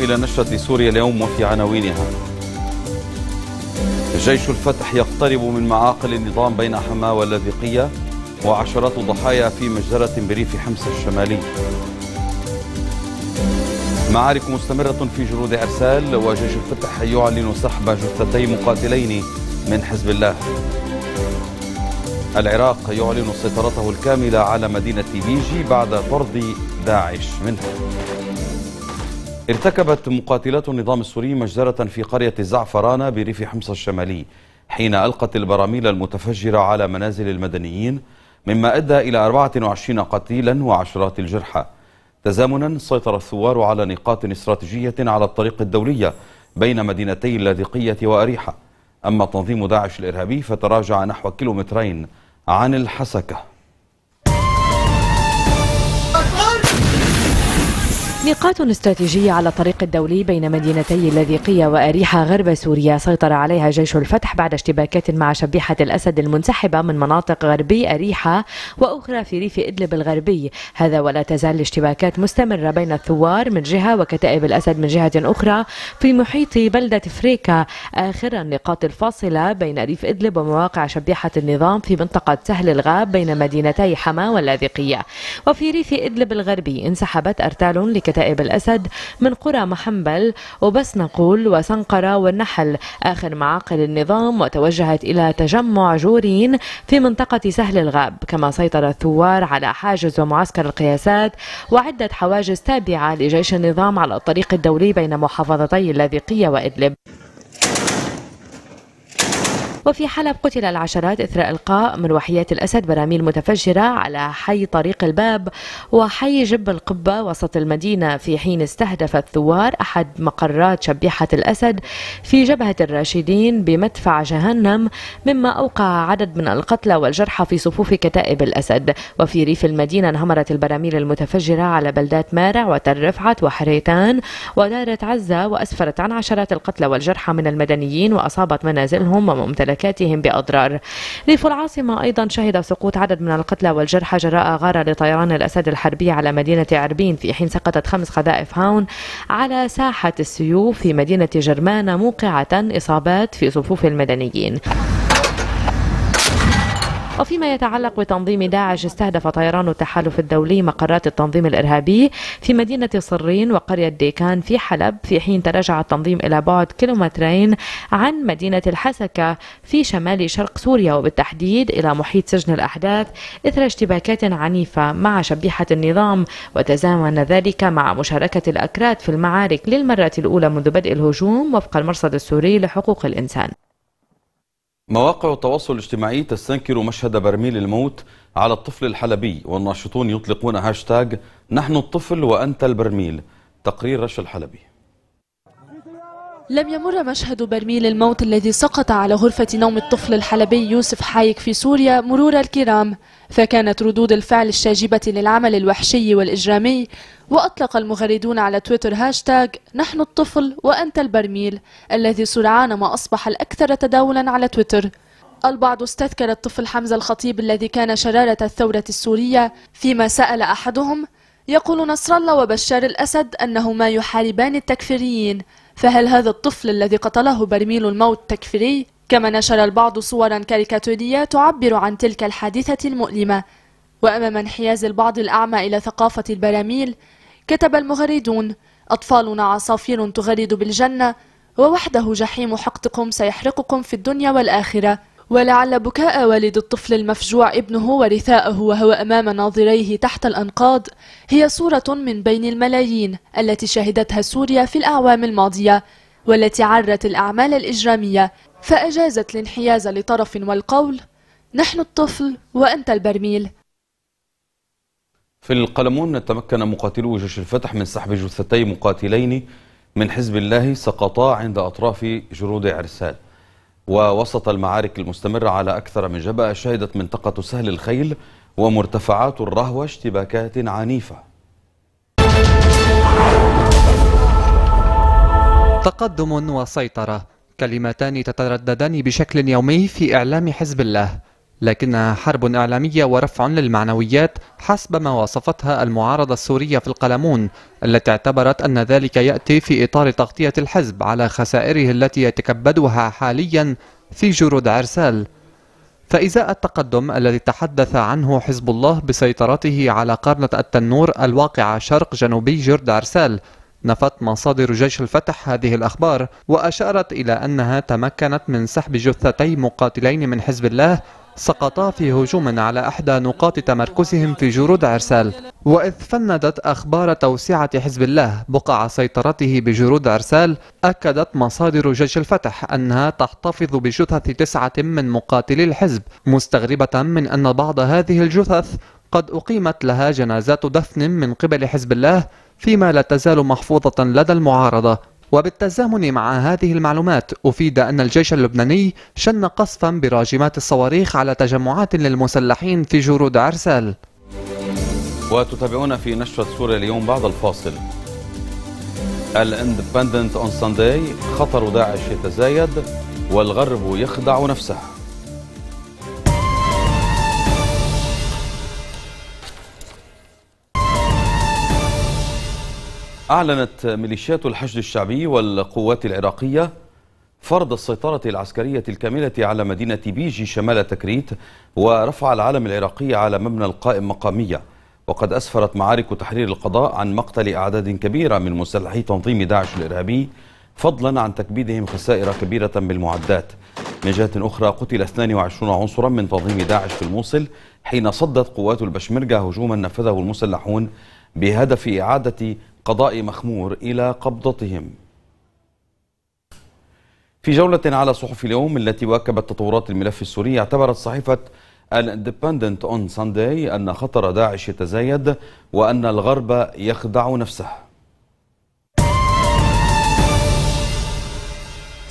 إلى نشرة سوريا اليوم وفي عناوينها. جيش الفتح يقترب من معاقل النظام بين حماة واللاذقية وعشرات ضحايا في مجزرة بريف حمص الشمالي. معارك مستمرة في جنود أرسال وجيش الفتح يعلن سحب جثتي مقاتلين من حزب الله. العراق يعلن سيطرته الكاملة على مدينة بيجي بعد طرد داعش منها. ارتكبت مقاتلات النظام السوري مجزرة في قرية الزعفرانة بريف حمص الشمالي حين ألقت البراميل المتفجرة على منازل المدنيين مما أدى إلى 24 قتيلا وعشرات الجرحى. تزامنا سيطر الثوار على نقاط استراتيجية على الطريق الدولية بين مدينتي اللاذقية وأريحة. أما تنظيم داعش الإرهابي فتراجع نحو كيلومترين عن الحسكة. نقاط استراتيجية على الطريق الدولي بين مدينتي اللاذقية وأريحة غرب سوريا سيطر عليها جيش الفتح بعد اشتباكات مع شبيحة الأسد المنسحبة من مناطق غربي أريحة وأخرى في ريف إدلب الغربي. هذا ولا تزال الاشتباكات مستمرة بين الثوار من جهة وكتائب الأسد من جهة أخرى في محيط بلدة فريكا. آخر النقاط الفاصلة بين ريف إدلب ومواقع شبيحة النظام في منطقة سهل الغاب بين مدينتي حما واللاذقية. وفي ريف إدلب الغربي انسحبت أرتال لك كتائب الأسد من قرى محنبل وبسنقول وسنقرة والنحل. آخر معاقل النظام وتوجهت إلى تجمع جورين في منطقة سهل الغاب. كما سيطر الثوار على حاجز ومعسكر القياسات وعدة حواجز تابعة لجيش النظام على الطريق الدولي بين محافظتي اللاذقية وإدلب. وفي حلب قتل العشرات إثر إلقاء من وحيات الأسد براميل متفجرة على حي طريق الباب وحي جب القبة وسط المدينة في حين استهدف الثوار أحد مقرات شبيحة الأسد في جبهة الراشدين بمدفع جهنم مما أوقع عدد من القتلى والجرحى في صفوف كتائب الأسد. وفي ريف المدينة انهمرت البراميل المتفجرة على بلدات مارع وتل رفعت وحريتان ودارة عزة وأسفرت عن عشرات القتلى والجرحى من المدنيين وأصابت منازلهم وممتلكاتهم ممتلكاتهم بأضرار. ريف العاصمة أيضا شهد سقوط عدد من القتلى والجرحى جراء غارة لطيران الأسد الحربي على مدينة عربين في حين سقطت خمس قذائف هاون على ساحة السيوف في مدينة جرمانة موقعة إصابات في صفوف المدنيين. وفيما يتعلق بتنظيم داعش استهدف طيران التحالف الدولي مقرات التنظيم الإرهابي في مدينة صرين وقرية ديكان في حلب في حين تراجع التنظيم إلى بعد كيلومترين عن مدينة الحسكة في شمال شرق سوريا وبالتحديد إلى محيط سجن الأحداث إثر اشتباكات عنيفة مع شبيحة النظام. وتزامن ذلك مع مشاركة الأكراد في المعارك للمرة الأولى منذ بدء الهجوم وفق المرصد السوري لحقوق الإنسان. مواقع التواصل الاجتماعي تستنكر مشهد برميل الموت على الطفل الحلبي والناشطون يطلقون هاشتاج نحن الطفل وأنت البرميل. تقرير رشا الحلبي. لم يمر مشهد برميل الموت الذي سقط على غرفة نوم الطفل الحلبي يوسف حايك في سوريا مرور الكرام. فكانت ردود الفعل الشاجبة للعمل الوحشي والإجرامي وأطلق المغردون على تويتر هاشتاج نحن الطفل وأنت البرميل الذي سرعان ما أصبح الأكثر تداولا على تويتر. البعض استذكر الطفل حمزة الخطيب الذي كان شرارة الثورة السورية فيما سأل أحدهم يقول نصر الله وبشار الأسد أنهما يحاربان التكفيريين. فهل هذا الطفل الذي قتله برميل الموت تكفيري؟ كما نشر البعض صورا كاريكاتورية تعبر عن تلك الحادثة المؤلمة وأمام انحياز البعض الأعمى إلى ثقافة البراميل كتب المغردون أطفالنا عصافير تغرد بالجنة ووحده جحيم حقدكم سيحرقكم في الدنيا والآخرة ولعل بكاء والد الطفل المفجوع ابنه ورثاءه وهو أمام ناظريه تحت الأنقاض هي صورة من بين الملايين التي شهدتها سوريا في الأعوام الماضية والتي عرت الأعمال الإجرامية فأجازت الانحياز لطرف والقول نحن الطفل وأنت البرميل. في القلمون تمكن مقاتلو جيش الفتح من سحب جثتي مقاتلين من حزب الله سقطا عند أطراف جرود عرسال. ووسط المعارك المستمرة على أكثر من جبهة شهدت منطقة سهل الخيل ومرتفعات الرهوة اشتباكات عنيفة. تقدم وسيطرة. كلمتان تترددان بشكل يومي في إعلام حزب الله. لكنها حرب إعلامية ورفع للمعنويات حسب ما وصفتها المعارضة السورية في القلمون التي اعتبرت أن ذلك يأتي في إطار تغطية الحزب على خسائره التي يتكبدها حاليا في جرود عرسال. فإزاء التقدم الذي تحدث عنه حزب الله بسيطرته على قرنة التنور الواقعة شرق جنوبي جرد عرسال نفت مصادر جيش الفتح هذه الأخبار وأشارت إلى أنها تمكنت من سحب جثتي مقاتلين من حزب الله سقطا في هجوم على إحدى نقاط تمركزهم في جرود عرسال. وإذ فندت أخبار توسعة حزب الله بقع سيطرته بجرود عرسال أكدت مصادر جيش الفتح أنها تحتفظ بجثث تسعة من مقاتلي الحزب مستغربة من أن بعض هذه الجثث قد أقيمت لها جنازات دفن من قبل حزب الله فيما لا تزال محفوظة لدى المعارضة. وبالتزامن مع هذه المعلومات أفيد أن الجيش اللبناني شن قصفا براجمات الصواريخ على تجمعات للمسلحين في جرود عرسال. وتتابعون في نشرة سوريا اليوم بعد الفاصل. الإندبندنت أون سانداي خطر داعش يتزايد والغرب يخدع نفسه. أعلنت ميليشيات الحشد الشعبي والقوات العراقية فرض السيطرة العسكرية الكاملة على مدينة بيجي شمال تكريت ورفع العلم العراقي على مبنى القائم مقامية. وقد أسفرت معارك تحرير القضاء عن مقتل أعداد كبيرة من مسلحي تنظيم داعش الإرهابي فضلا عن تكبيدهم خسائر كبيرة بالمعدات. من جهة أخرى قتل 22 عنصرا من تنظيم داعش في الموصل حين صدت قوات البشمركة هجوما نفذه المسلحون بهدف إعادة قضاء مخمور إلى قبضتهم. في جولة على صحف اليوم التي واكبت تطورات الملف السوري اعتبرت صحيفة الاندبندنت اون سانداي أن خطر داعش يتزايد وأن الغرب يخدع نفسه.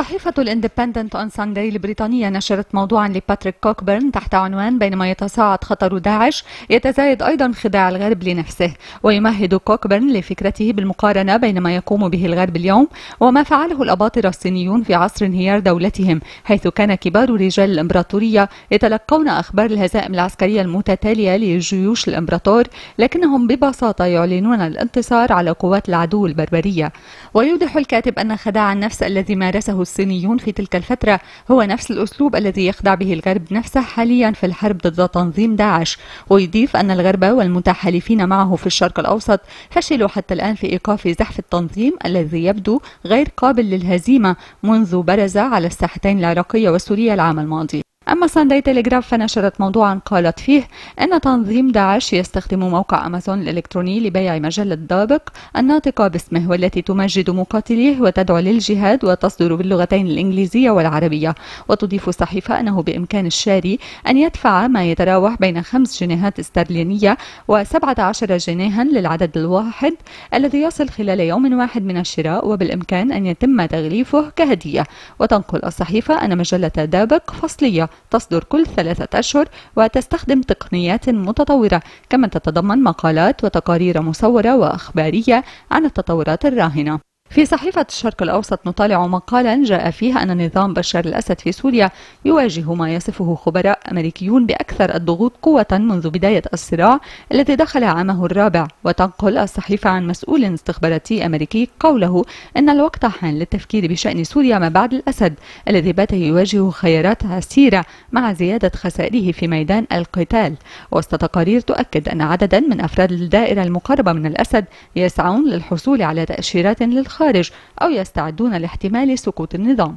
صحيفة الإندبندنت اون سانداي البريطانية نشرت موضوعا لباتريك كوكبرن تحت عنوان بينما يتصاعد خطر داعش يتزايد أيضا خداع الغرب لنفسه ويمهد كوكبرن لفكرته بالمقارنة بين ما يقوم به الغرب اليوم وما فعله الأباطرة الصينيون في عصر انهيار دولتهم حيث كان كبار رجال الإمبراطورية يتلقون أخبار الهزائم العسكرية المتتالية لجيوش الإمبراطور لكنهم ببساطة يعلنون الانتصار على قوات العدو البربرية. ويوضح الكاتب أن خداع النفس الذي مارسه الصينيون في تلك الفترة هو نفس الأسلوب الذي يخدع به الغرب نفسه حاليا في الحرب ضد تنظيم داعش. ويضيف أن الغرب والمتحالفين معه في الشرق الأوسط فشلوا حتى الآن في إيقاف زحف التنظيم الذي يبدو غير قابل للهزيمة منذ برز على الساحتين العراقية والسورية العام الماضي. أما سانداي تيليغراف فنشرت موضوعا قالت فيه أن تنظيم داعش يستخدم موقع أمازون الإلكتروني لبيع مجلة دابق الناطقة باسمه والتي تمجد مقاتليه وتدعو للجهاد وتصدر باللغتين الإنجليزية والعربية. وتضيف الصحيفة أنه بإمكان الشاري أن يدفع ما يتراوح بين خمس جنيهات استرلينية وسبعة عشر جنيها للعدد الواحد الذي يصل خلال يوم واحد من الشراء وبالإمكان أن يتم تغليفه كهدية. وتنقل الصحيفة أن مجلة دابق فصلية. تصدر كل ثلاثة أشهر وتستخدم تقنيات متطورة كما تتضمن مقالات وتقارير مصورة وأخبارية عن التطورات الراهنة. في صحيفة الشرق الأوسط نطالع مقالا جاء فيه أن نظام بشار الأسد في سوريا يواجه ما يصفه خبراء أمريكيون بأكثر الضغوط قوة منذ بداية الصراع الذي دخل عامه الرابع. وتنقل الصحيفة عن مسؤول استخباراتي أمريكي قوله أن الوقت حان للتفكير بشأن سوريا ما بعد الأسد الذي بات يواجه خيارات عسيرة مع زيادة خسائره في ميدان القتال. وسط تقارير تؤكد أن عددا من أفراد الدائرة المقربة من الأسد يسعون للحصول على تأشيرات للخارج الخارج أو يستعدون لاحتمال سقوط النظام.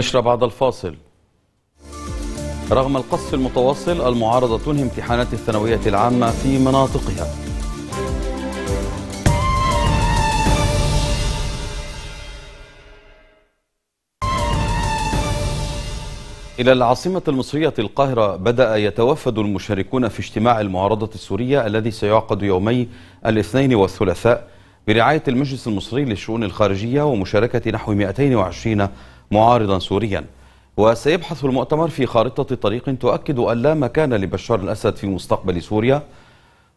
نشرة بعد الفاصل. رغم القصف المتواصل المعارضة تنهي امتحانات الثانوية العامة في مناطقها. إلى العاصمة المصرية القاهرة بدأ يتوفد المشاركون في اجتماع المعارضة السورية الذي سيعقد يومي الاثنين والثلاثاء برعاية المجلس المصري للشؤون الخارجية ومشاركة نحو 220 معارضا سوريا. وسيبحث المؤتمر في خارطة طريق تؤكد أن لا مكان لبشار الأسد في مستقبل سوريا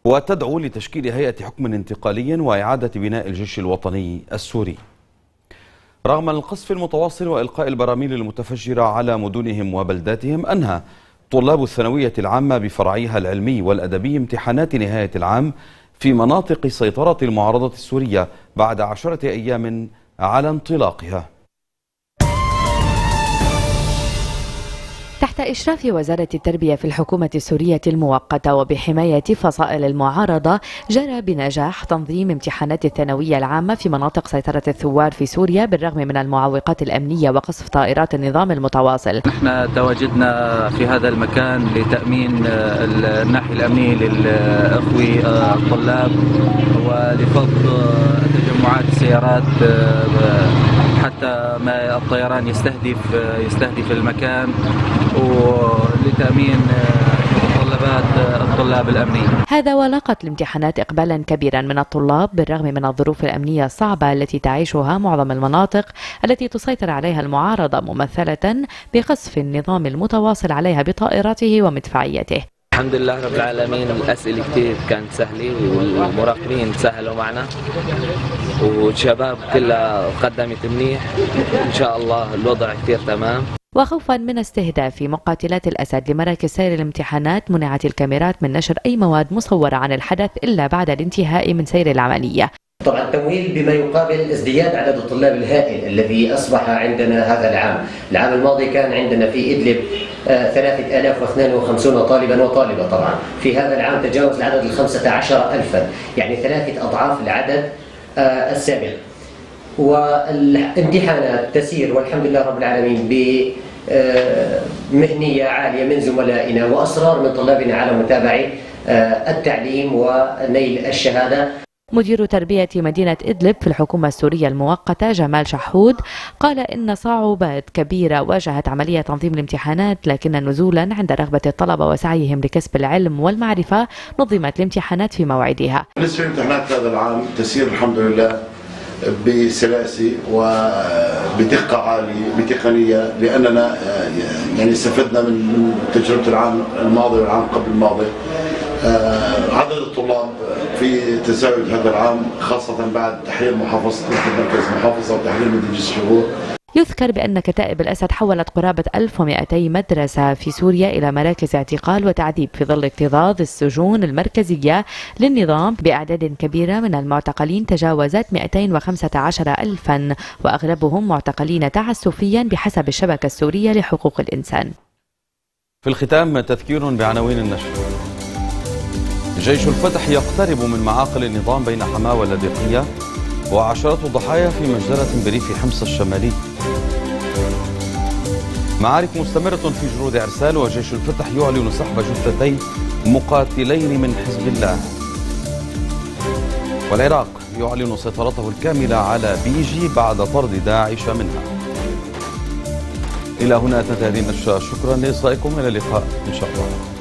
وتدعو لتشكيل هيئة حكم انتقالي وإعادة بناء الجيش الوطني السوري. رغم القصف المتواصل وإلقاء البراميل المتفجرة على مدنهم وبلداتهم أنهى طلاب الثانوية العامة بفرعيها العلمي والأدبي امتحانات نهاية العام في مناطق سيطرة المعارضة السورية بعد عشرة أيام على انطلاقها. إشراف وزارة التربية في الحكومة السورية المؤقتة وبحماية فصائل المعارضة جرى بنجاح تنظيم امتحانات الثانوية العامة في مناطق سيطرة الثوار في سوريا بالرغم من المعوقات الأمنية وقصف طائرات النظام المتواصل. نحن تواجدنا في هذا المكان لتأمين الناحية الأمنية للأخوي الطلاب ولفض تجمعات السيارات حتى ما الطيران يستهدف يستهدف المكان ولتأمين متطلبات الطلاب الأمنية هذا ولاقت الامتحانات إقبالا كبيرا من الطلاب بالرغم من الظروف الأمنية الصعبة التي تعيشها معظم المناطق التي تسيطر عليها المعارضة ممثلة بقصف النظام المتواصل عليها بطائراته ومدفعيته. الحمد لله رب العالمين. الأسئلة كثير كانت سهلة والمراقبين سهلوا معنا. والشباب كلها قدمت منيح. إن شاء الله الوضع كثير تمام. وخوفا من استهداف مقاتلات الأسد لمراكز سير الامتحانات منعت الكاميرات من نشر أي مواد مصورة عن الحدث إلا بعد الانتهاء من سير العملية. طبعا التمويل بما يقابل ازدياد عدد الطلاب الهائل الذي أصبح عندنا هذا العام، العام الماضي كان عندنا في إدلب 3052 طالبا وطالبة طبعا، في هذا العام تجاوز العدد ال 15000 يعني ثلاثة أضعاف العدد آه، السابق. والامتحانات تسير والحمد لله رب العالمين ب آه، مهنية عالية من زملائنا وأصرار من طلابنا على متابعة آه، التعليم ونيل الشهادة. مدير تربية مدينة إدلب في الحكومة السورية المؤقتة جمال شحود قال إن صعوبات كبيرة واجهت عملية تنظيم الامتحانات لكن نزولا عند رغبة الطلبة وسعيهم لكسب العلم والمعرفة نظمت الامتحانات في موعدها. بالنسبة لامتحانات هذا العام تسير الحمد لله بسلاسة وبدقة عالية بتقنية لأننا يعني استفدنا من تجربة العام الماضي والعام قبل الماضي. آه، عدد الطلاب في تزايد هذا العام خاصة بعد تحرير محافظة مركز محافظة وتحرير مدينة الشهور. يذكر بأن كتائب الأسد حولت قرابة 1200 مدرسة في سوريا إلى مراكز اعتقال وتعذيب في ظل اكتظاظ السجون المركزية للنظام بأعداد كبيرة من المعتقلين تجاوزت 215 ألفا وأغلبهم معتقلين تعسفيا بحسب الشبكة السورية لحقوق الإنسان. في الختام تذكير بعناوين النشر. جيش الفتح يقترب من معاقل النظام بين حماة واللاذقية وعشرات الضحايا في مجزرة بريف حمص الشمالي. معارك مستمرة في جنود إرسال وجيش الفتح يعلن سحب جثتي مقاتلين من حزب الله. والعراق يعلن سيطرته الكاملة على بيجي بعد طرد داعش منها. إلى هنا تنتهي هذه النشرة شكرا لإصغائكم إلى اللقاء. إن شاء الله.